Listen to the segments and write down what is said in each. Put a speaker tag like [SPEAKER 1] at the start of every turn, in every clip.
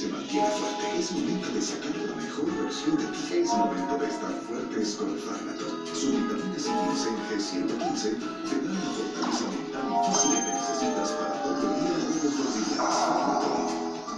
[SPEAKER 1] se mantiene fuerte. Es momento de sacar la mejor versión de ti. Es momento de estar fuertes con Farmaton. Su vitamina C15 en G115 te da la fortaleza mental y física que necesitas para todo el día todos los días.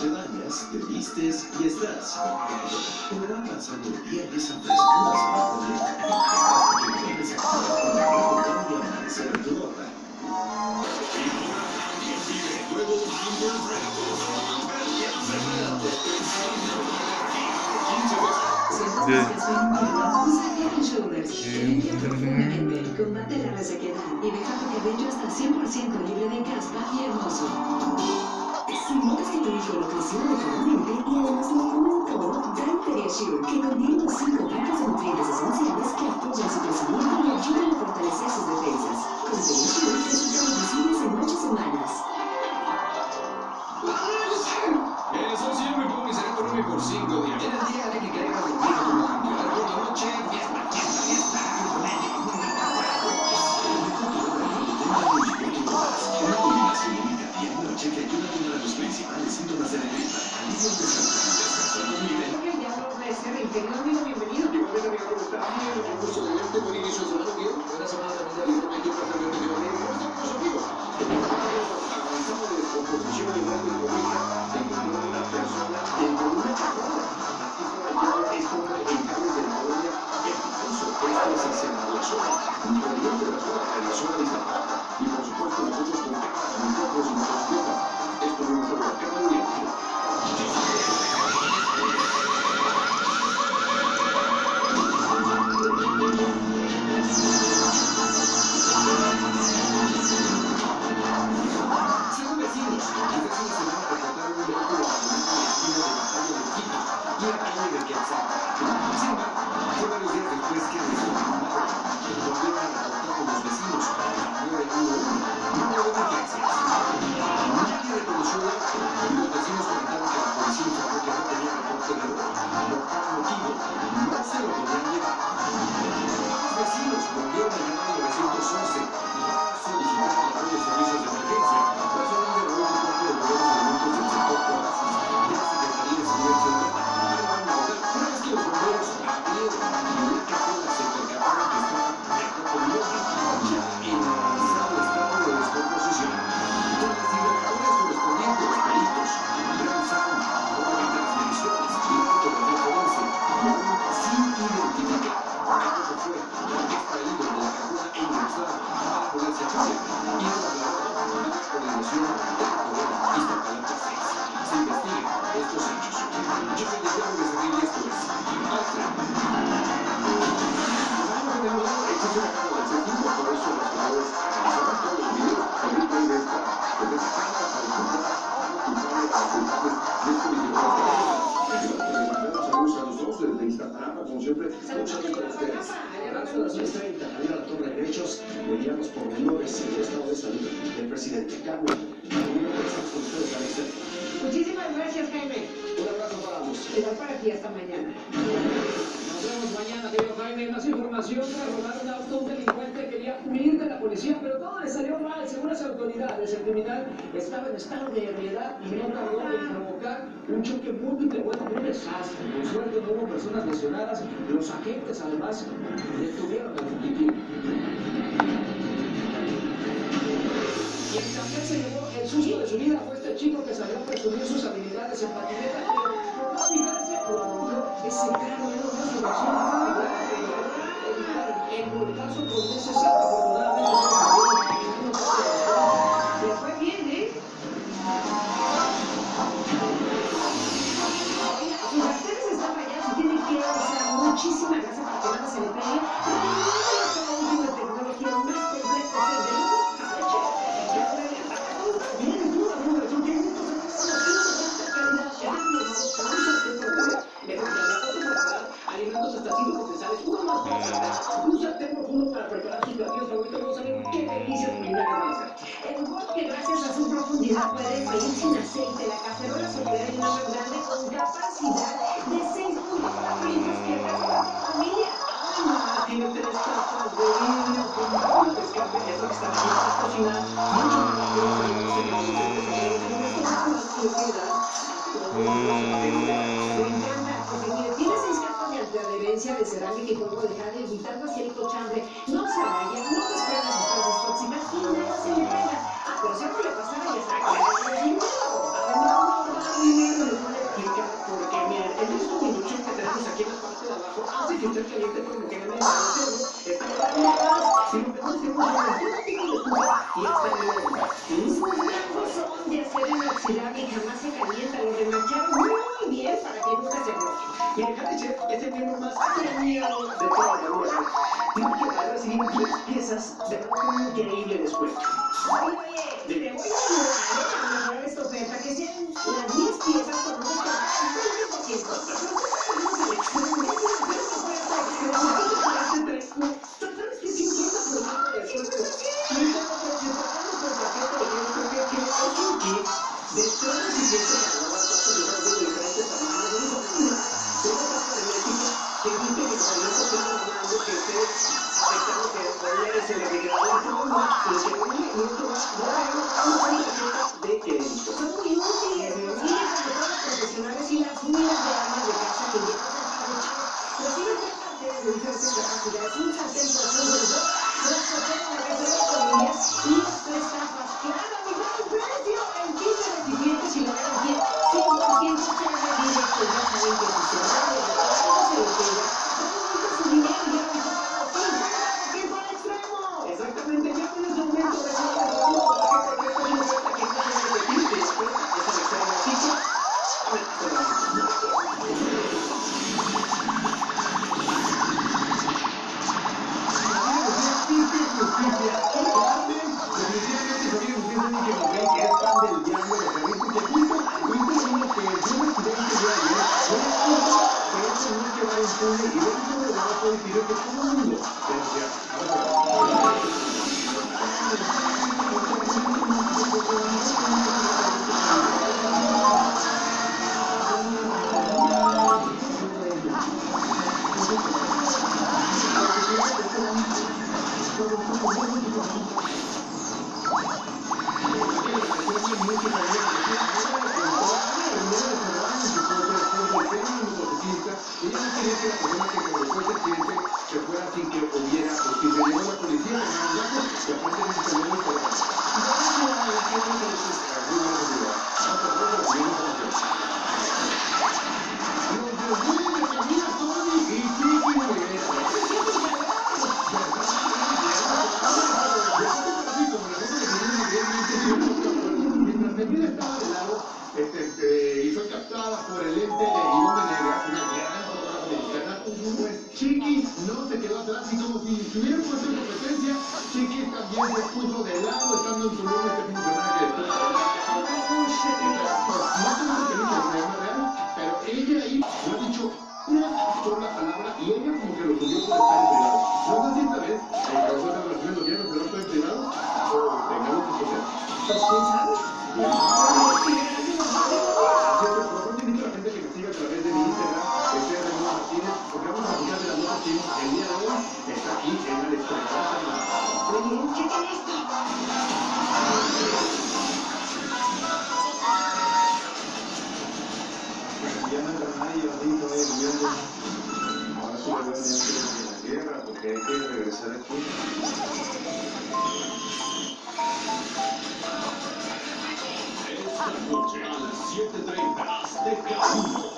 [SPEAKER 1] Te bañas, te vistes y estás. Pero va pasando el día y esa frescura
[SPEAKER 2] Combate la resequedad y deja tu cabello hasta 100% libre de caspa y hermoso. Si notas que tu hijo lo creció y además le que contiene los 5 grupos de nutrientes esenciales que apoyan su crecimiento y ayudan a fortalecer sus defensas. Con visibles en 8 semanas.
[SPEAKER 3] Eso sí, cerebro por por cinco días.
[SPEAKER 2] Jaime.
[SPEAKER 3] Un abrazo para ambos.
[SPEAKER 2] Igual para ti, hasta mañana.
[SPEAKER 4] Nos vemos mañana, querido Jaime. Más información para robar un auto. Un delincuente quería huir de la policía, pero todo le salió mal. Según las autoridades, el criminal estaba en estado de ebriedad y no tardó en provocar un choque múltiple. Bueno, un desastre. Por suerte no hubo personas lesionadas. Los agentes, además, detuvieron al fugitivo. Quien también se llevó el susto de su vida fue este chico que salió presumir sus habilidades en patineta, no fijarse, logró ese gran miedo de su reacción El golpazo con ese salto,
[SPEAKER 2] El que gracias a su profundidad puede sin aceite. La cacerola solar en una grande con capacidad de que familia de adherencia de cerámica y polvo de jade, evitando así el cochambre. No se raya, no se las sustancias tóxicas y nada se le. Ah, pero si algo le pasara, ya es el miembro más premiado de toda la bola. Tiene que pagar así 10 piezas de un increíble descuento. Oye, te voy a esta oferta que sean las 10 piezas por un de que Miguel. contada por el
[SPEAKER 5] ente de Irunda Negra, una gran jugadora mexicana, pues Chiquis no se quedó atrás y como si estuviera puesto en competencia, Chiquis también se puso de lado estando en su lugar este fin de semana que no tenemos que ver la real, pero ella ahí... noche a las 7.30
[SPEAKER 2] Azteca 1.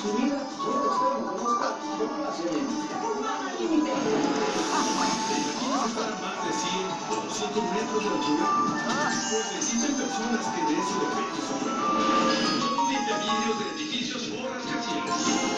[SPEAKER 2] Su vida,
[SPEAKER 5] yo no usted lo conozca, yo no la
[SPEAKER 1] sé bien. más
[SPEAKER 4] de 100 200
[SPEAKER 6] metros de altura, pues existen personas que de ese defecto son menores.
[SPEAKER 3] Son intermedios de edificios o rascacielos.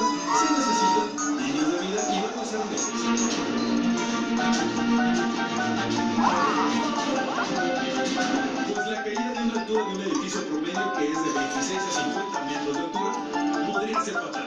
[SPEAKER 6] A se necesitan líneas de vida y varios arneses. Pues la caída de una altura de un edificio promedio que es de 26 a 50 metros de altura podría ser fatal.